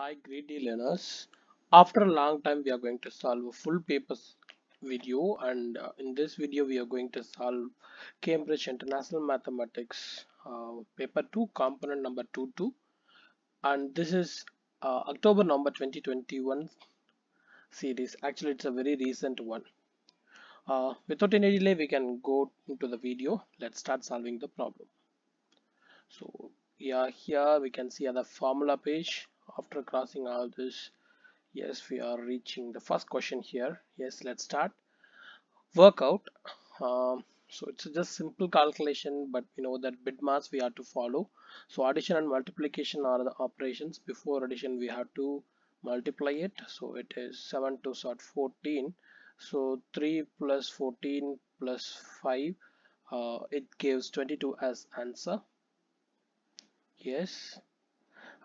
Hi, greedy learners. After a long time, we are going to solve a full papers video, and uh, in this video, we are going to solve Cambridge International Mathematics uh, paper 2, component number 22, and this is uh, October number 2021 series. Actually, it's a very recent one. Uh, without any delay, we can go into the video. Let's start solving the problem. So, yeah, here we can see the formula page after crossing all this yes we are reaching the first question here. Yes let's start. Workout um, so it's just simple calculation but you know that BIDMAS we have to follow. So addition and multiplication are the operations. Before addition we have to multiply it. So it is 7 to sort 14 so 3 plus 14 plus 5 uh, it gives 22 as answer. Yes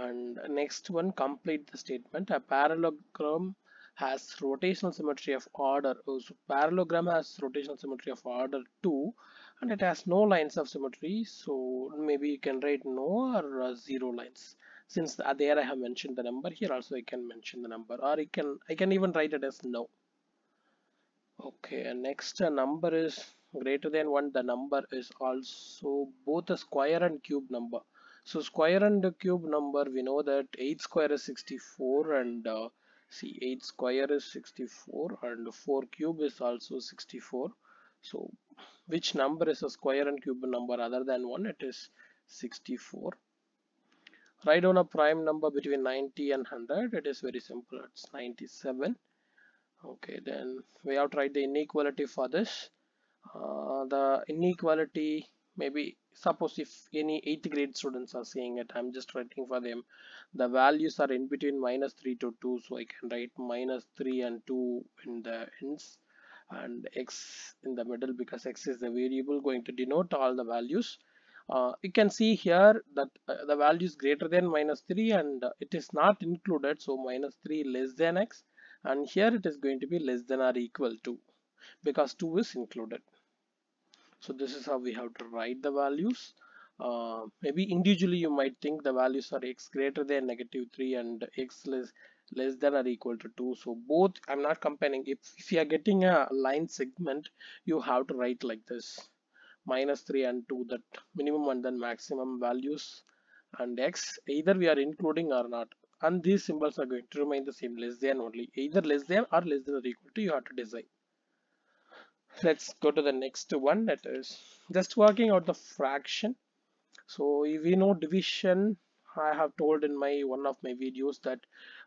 and next one complete the statement. A parallelogram has rotational symmetry of order. Oh, so parallelogram has rotational symmetry of order 2 and it has no lines of symmetry. So maybe you can write no or uh, zero lines. Since there I have mentioned the number here also I can mention the number. Or I can I can even write it as no. Okay and next uh, number is greater than 1 the number is also both a square and cube number so square and cube number, we know that 8 square is 64 and uh, see 8 square is 64 and 4 cube is also 64. So which number is a square and cube number other than 1? It is 64. Write down a prime number between 90 and 100. It is very simple. It's 97. Okay, then we have to write the inequality for this. Uh, the inequality maybe suppose if any 8th grade students are seeing it i'm just writing for them the values are in between minus 3 to 2 so i can write minus 3 and 2 in the ends and x in the middle because x is the variable going to denote all the values. Uh, you can see here that uh, the value is greater than minus 3 and uh, it is not included so minus 3 less than x and here it is going to be less than or equal to because 2 is included so this is how we have to write the values. Uh, maybe individually you might think the values are x greater than negative 3 and x less less than or equal to 2 so both i'm not comparing. If, if you are getting a line segment you have to write like this. Minus 3 and 2 that minimum and then maximum values and x either we are including or not. And these symbols are going to remain the same less than only. Either less than or less than or equal to you have to decide let's go to the next one that is just working out the fraction. So if we know division I have told in my one of my videos that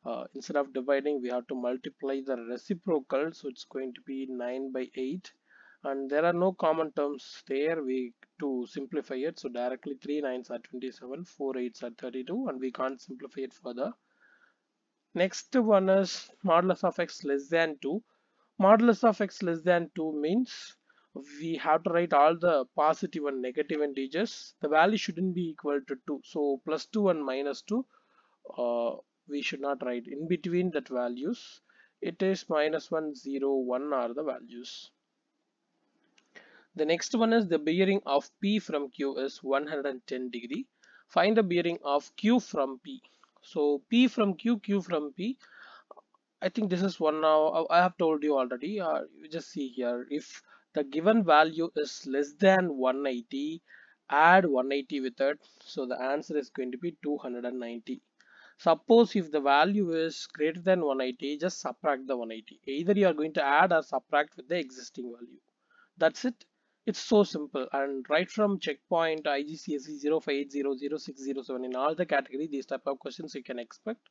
uh, instead of dividing we have to multiply the reciprocal. So it's going to be 9 by 8 and there are no common terms there. We to simplify it so directly 3 9s are 27 4 8s are 32 and we can't simplify it further. Next one is modulus of x less than 2 modulus of x less than 2 means we have to write all the positive and negative integers. The value shouldn't be equal to 2 so plus 2 and minus 2 uh, we should not write in between that values. It is minus 1 0 1 are the values. The next one is the bearing of p from q is 110 degree. Find the bearing of q from p. So p from q q from p I think this is one now uh, I have told you already uh, you just see here. If the given value is less than 180 add 180 with it. So the answer is going to be 290 suppose if the value is greater than 180 just subtract the 180 either you are going to add or subtract with the existing value. That's it. It's so simple. And right from checkpoint IGCSE 0580 0607 in all the category these type of questions you can expect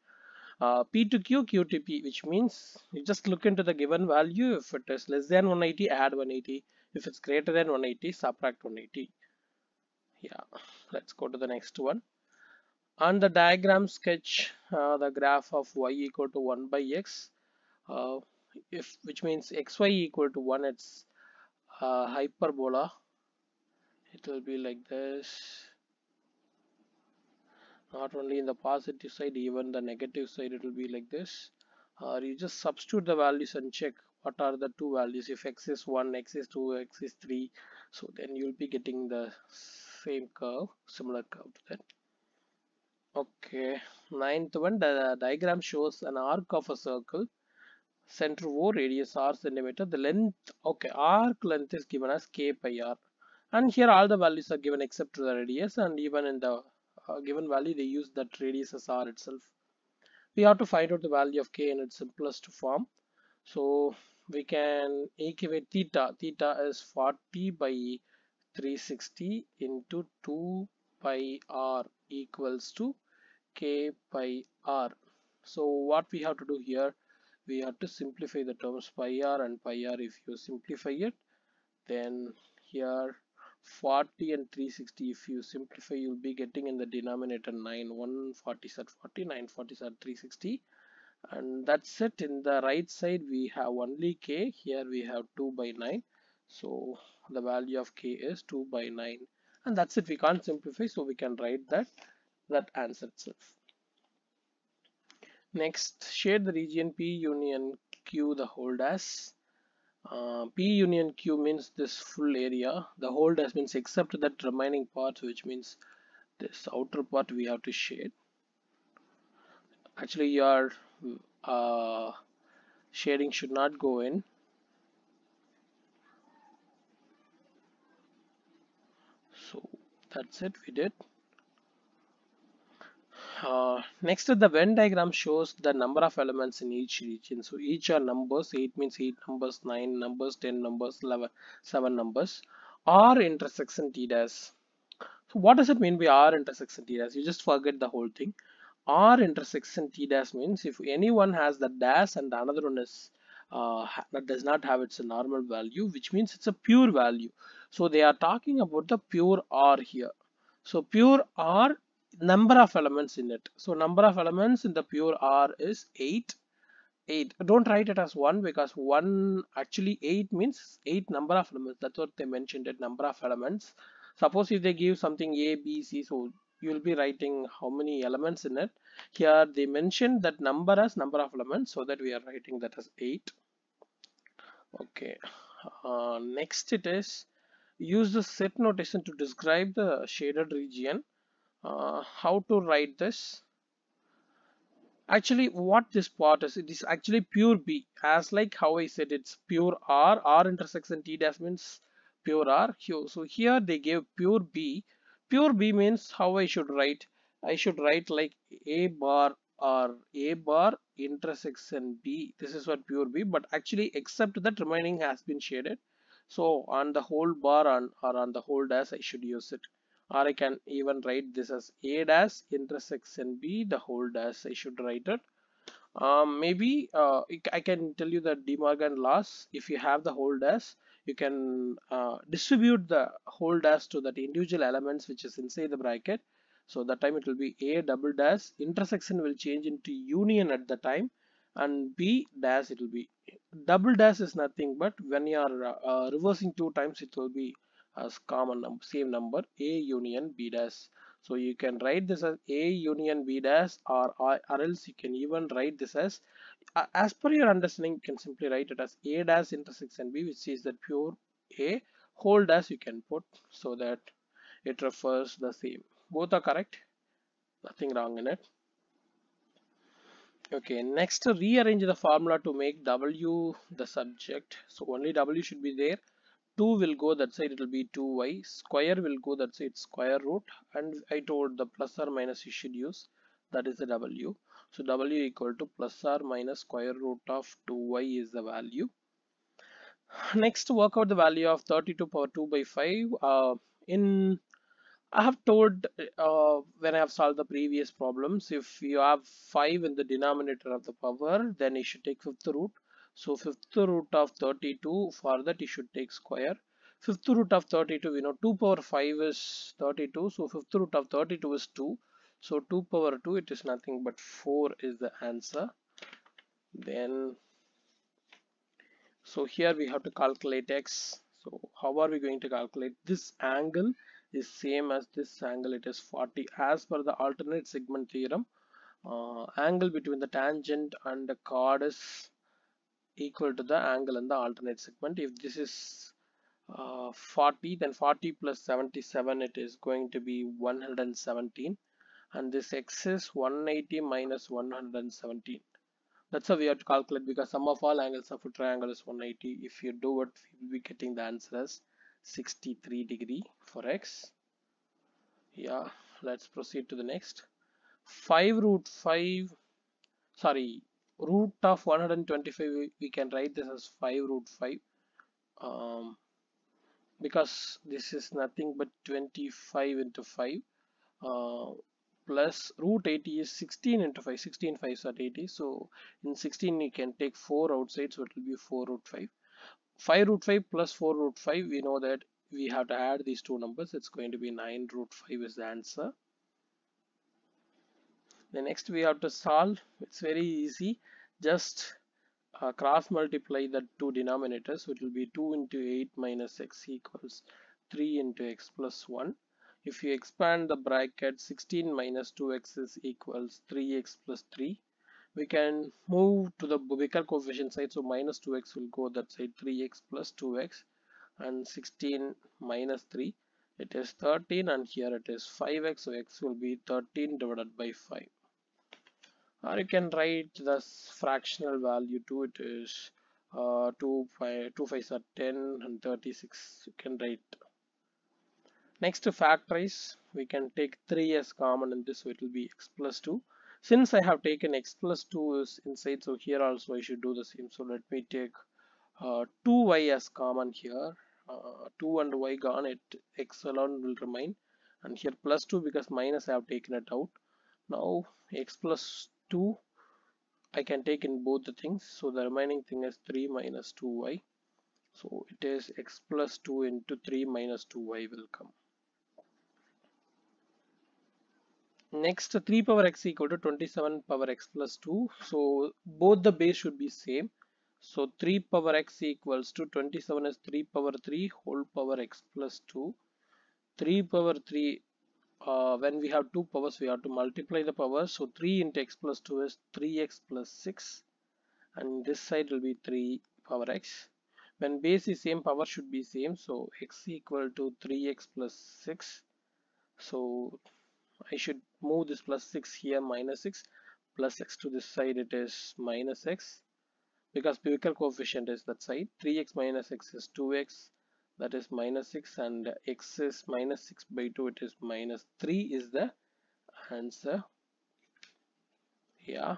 uh, P to Q, Q to P, which means you just look into the given value. If it is less than 180, add 180. If it's greater than 180, subtract 180. Yeah, let's go to the next one. On the diagram sketch uh, the graph of y equal to 1 by x, uh, if which means xy equal to 1, it's uh, hyperbola. It will be like this not only in the positive side even the negative side it will be like this. Or you just substitute the values and check what are the two values. If x is 1 x is 2 x is 3 so then you'll be getting the same curve similar curve to that okay ninth one the diagram shows an arc of a circle center o radius r centimeter. The length okay arc length is given as k pi r. And here all the values are given except to the radius and even in the uh, given value they use that radius as r itself. We have to find out the value of k in its simplest form. So we can equate theta. Theta is 40 by 360 into 2 pi r equals to k pi r. So what we have to do here we have to simplify the terms pi r and pi r. If you simplify it then here 40 and 360 if you simplify you'll be getting in the denominator 9 140 at 40 940 at 360 and that's it. In the right side we have only k. Here we have 2 by 9 so the value of k is 2 by 9 and that's it. We can't simplify so we can write that that answer itself. Next shade the region p union q the whole dash uh, p union q means this full area. The whole means except that remaining part which means this outer part we have to shade actually your uh, shading should not go in. So that's it we did uh, next the Venn diagram shows the number of elements in each region. So each are numbers. 8 means 8 numbers 9 numbers 10 numbers 11 7 numbers. R intersection t dash. So what does it mean by r intersection t dash? You just forget the whole thing. R intersection t dash means if anyone has the dash and another one is uh, that does not have its normal value which means it's a pure value. So they are talking about the pure r here. So pure r number of elements in it. So number of elements in the pure r is 8 8 don't write it as 1 because 1 actually 8 means 8 number of elements. That's what they mentioned it number of elements. Suppose if they give something a b c so you will be writing how many elements in it. Here they mentioned that number as number of elements so that we are writing that as 8 okay. Uh, next it is use the set notation to describe the shaded region uh, how to write this. Actually what this part is it is actually pure b as like how i said it's pure r. R intersection t dash means pure r. So here they gave pure b. Pure b means how I should write. I should write like a bar or a bar intersection b. This is what pure b but actually except that remaining has been shaded. So on the whole bar on or on the whole dash I should use it or I can even write this as a dash intersection b the whole dash I should write it. Um, maybe uh, I can tell you the De Morgan laws. If you have the whole dash you can uh, distribute the whole dash to that individual elements which is inside the bracket. So that time it will be a double dash. Intersection will change into union at the time. And b dash it will be double dash is nothing but when you are uh, reversing two times it will be as common number same number a union b dash so you can write this as a union b dash or, or else you can even write this as as per your understanding, you can simply write it as A dash intersection B, which is the pure A whole dash you can put so that it refers the same. Both are correct. Nothing wrong in it. Okay, next rearrange the formula to make W the subject. So only W should be there. 2 will go that side, it will be 2y. Square will go that side, square root. And I told the plus or minus you should use. That is the W. So W equal to plus or minus square root of 2y is the value. Next work out the value of 32 power 2 by 5. Uh, in I have told uh, when I have solved the previous problems if you have 5 in the denominator of the power then you should take fifth root. So fifth root of 32 for that you should take square. Fifth root of 32 we know 2 power 5 is 32 so fifth root of 32 is 2 so 2 power 2 it is nothing but 4 is the answer. Then so here we have to calculate x. So how are we going to calculate? This angle is same as this angle. It is 40 as per the alternate segment theorem. Uh, angle between the tangent and the chord is equal to the angle in the alternate segment. If this is uh, 40 then 40 plus 77 it is going to be 117 and this x is 180 minus 117 that's how we have to calculate because sum of all angles of a triangle is 180 if you do it will be getting the answer as 63 degree for x. Yeah let's proceed to the next. 5 root 5 sorry root of 125 we, can write this as 5 root 5 um, because this is nothing but 25 into 5 uh, plus root 80 is 16 into 5 16 5 is at 80 so in 16 you can take 4 outside so it will be 4 root 5 5 root 5 plus 4 root 5 we know that we have to add these two numbers. It's going to be 9 root 5 is the answer the next we have to solve it's very easy. Just uh, cross multiply the two denominators so it will be 2 into 8 minus x equals 3 into x plus 1 if you expand the bracket 16 minus 2x is equals 3x plus 3 we can move to the Becker coefficient side so minus 2x will go that side 3x plus 2x and 16 minus 3 it is 13 and here it is 5x so x will be 13 divided by 5 or you can write the fractional value to it is uh, 2 5 2 5 are 10 and 36 you can write. Next to factorize we can take 3 as common in this so it will be x plus 2 since I have taken x plus 2 is inside so here also I should do the same. So let me take uh, 2y as common here. Uh, 2 and y gone it x alone will remain. And here plus 2 because minus I have taken it out. Now x plus 2 I can take in both the things. So the remaining thing is 3 minus 2y so it is x plus 2 into 3 minus 2y will come. Next 3 power x equal to 27 power x plus 2 so both the base should be same. So 3 power x equals to 27 is 3 power 3 whole power x plus 2 3 power 3 uh, when we have two powers we have to multiply the powers so 3 into x plus 2 is 3x plus 6 and this side will be 3 power x. When base is same power should be same. So x equal to 3x plus 6 so I should move this plus 6 here minus 6 plus x to this side it is minus x. Because Becker coefficient is that side. 3x minus x is 2x that is minus 6 and x is minus 6 by 2 it is minus 3 is the answer yeah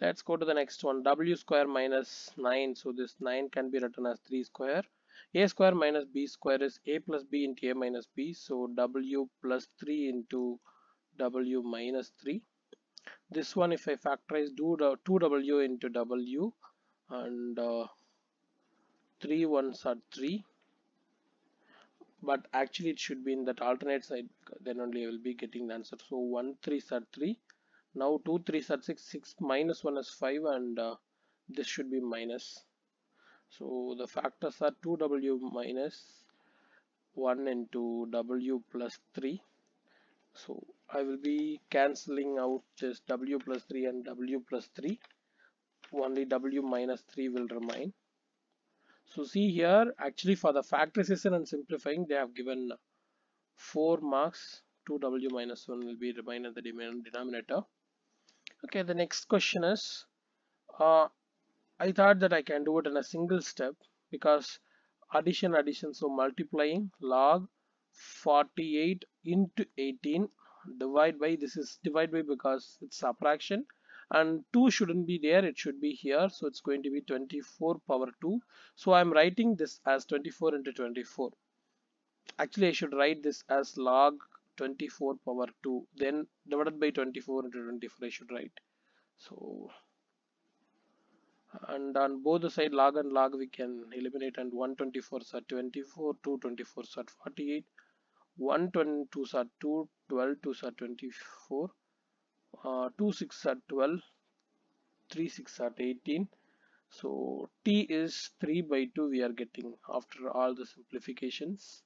let's go to the next one. W square minus 9 so this 9 can be written as 3 square. A square minus b square is a plus b into a minus b. So w plus 3 into w minus 3 this one if I factorize do 2w into w and uh, 3 ones are 3 but actually it should be in that alternate side then only I will be getting the answer. So 1 3 are 3 now 2 3 are 6 6 minus 1 is 5 and uh, this should be minus. So the factors are 2w minus 1 into w plus 3 so I will be cancelling out this w plus 3 and w plus 3 only w minus 3 will remain so see here actually for the factorization and simplifying they have given 4 marks. 2w minus 1 will be remain in the denominator. Okay the next question is uh, I thought that I can do it in a single step because addition addition so multiplying log 48 into 18 divide by this is divide by because it's subtraction and 2 shouldn't be there it should be here. So it's going to be 24 power 2 so I'm writing this as 24 into 24 actually I should write this as log 24 power 2 then divided by 24 into 24 I should write. So and on both the side log and log we can eliminate and 124 are 24 224 are 48 122 are 2 12 2 are 24 uh, 2 6 are 12 3 6 are 18 so t is 3 by 2 we are getting after all the simplifications.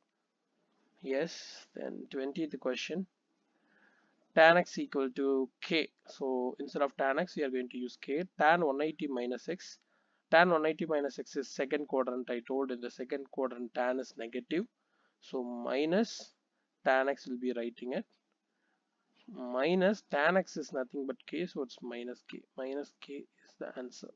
Yes then 20th question. Tan x equal to k. So instead of tan x we are going to use k. Tan 180 minus x. Tan 180 minus x is second quadrant. I told in the second quadrant tan is negative. So minus tan x will be writing it minus tan x is nothing but k so it's minus k. Minus k is the answer.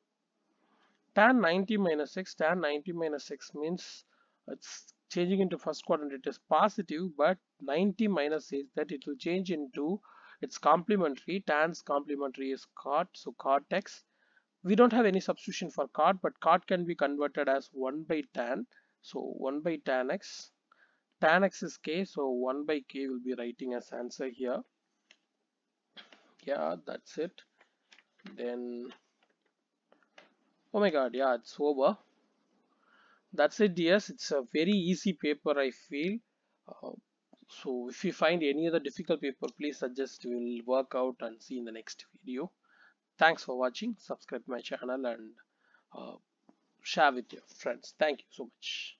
Tan 90 minus x tan 90 minus x means it's changing into first quadrant. It is positive but 90 minus is that it will change into its complementary. Tan's complementary is cot so cot x. We don't have any substitution for cot but cot can be converted as 1 by tan. So 1 by tan x tan x is k so 1 by k will be writing as answer here yeah that's it. Then oh my god yeah it's over. That's it yes it's a very easy paper i feel. Uh, so if you find any other difficult paper please suggest we'll work out and see in the next video. Thanks for watching. Subscribe my channel and uh, share with your friends. Thank you so much